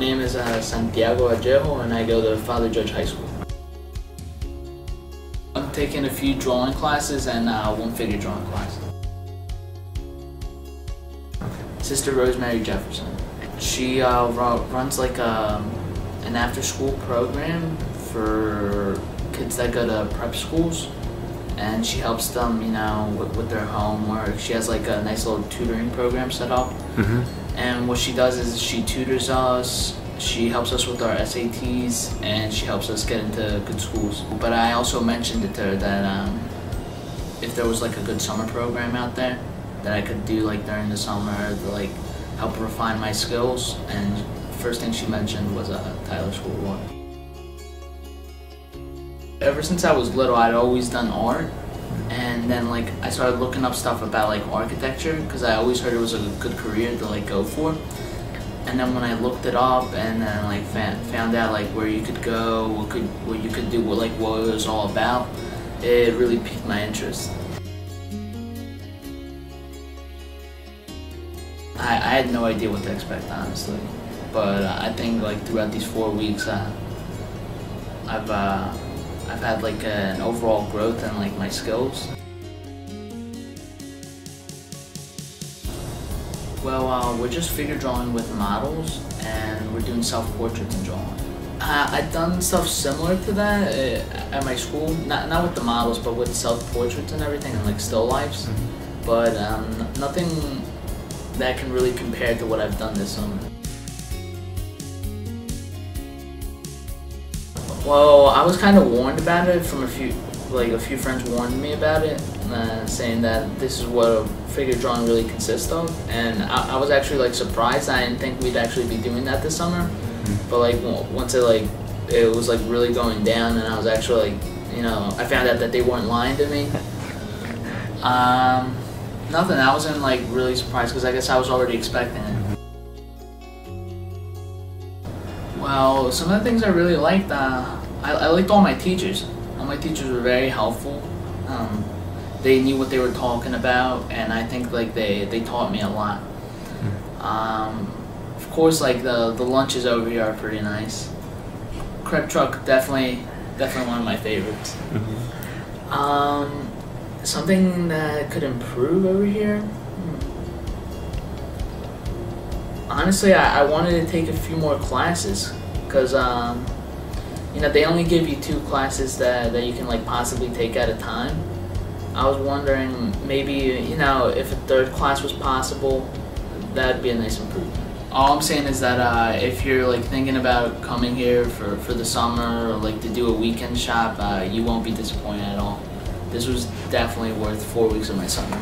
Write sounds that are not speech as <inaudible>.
name is uh, Santiago Ajejo and I go to Father Judge High School. I'm taking a few drawing classes and uh, one figure drawing class. Sister Rosemary Jefferson. She uh, ru- runs like a, an after school program for kids that go to prep schools and she helps them, you know, with, with their homework. She has like a nice little tutoring program set up. Mm-hmm. And what she does is she tutors us, she helps us with our SATs, and she helps us get into good schools. But I also mentioned it to her that um, if there was like a good summer program out there that I could do like during the summer to like help refine my skills. And first thing she mentioned was uh, Tyler School of Art. Ever since I was little, I'd always done art and then like I started looking up stuff about like architecture because I always heard it was a good career to like go for. And then when I looked it up and then like found out like where you could go, what could what you could do, what like what it was all about, it really piqued my interest. I, I had no idea what to expect honestly, but uh, I think like throughout these four weeks, uh, I've uh, I've had like an overall growth in like my skills. Well, uh, we're just figure drawing with models, and we're doing self-portraits and drawing. Uh, I've done stuff similar to that uh, at my school, not not with the models, but with self-portraits and everything, and like still lifes. But um, nothing that can really compare to what I've done this summer. Well, I was kind of warned about it from a few, like a few friends warned me about it, uh, saying that this is what a figure drawing really consists of, and I, I was actually like surprised. I didn't think we'd actually be doing that this summer, but like once it like it was like really going down, and I was actually like, you know, I found out that they weren't lying to me. <laughs> Um, nothing. I wasn't like really surprised because I guess I was already expecting it. Well, some of the things I really liked, uh, I, I liked all my teachers. All my teachers were very helpful. Um, they knew what they were talking about, and I think like they, they taught me a lot. Um, of course, like the the lunches over here are pretty nice. Crepe truck definitely definitely one of my favorites. Um, something that could improve over here. Hmm. Honestly, I, I wanted to take a few more classes because um, you know they only give you two classes that, that you can like possibly take at a time. I was wondering maybe you know if a third class was possible, that'd be a nice improvement. All I'm saying is that uh, if you're like thinking about coming here for, for the summer or like to do a weekend shop, uh, you won't be disappointed at all. This was definitely worth four weeks of my summer.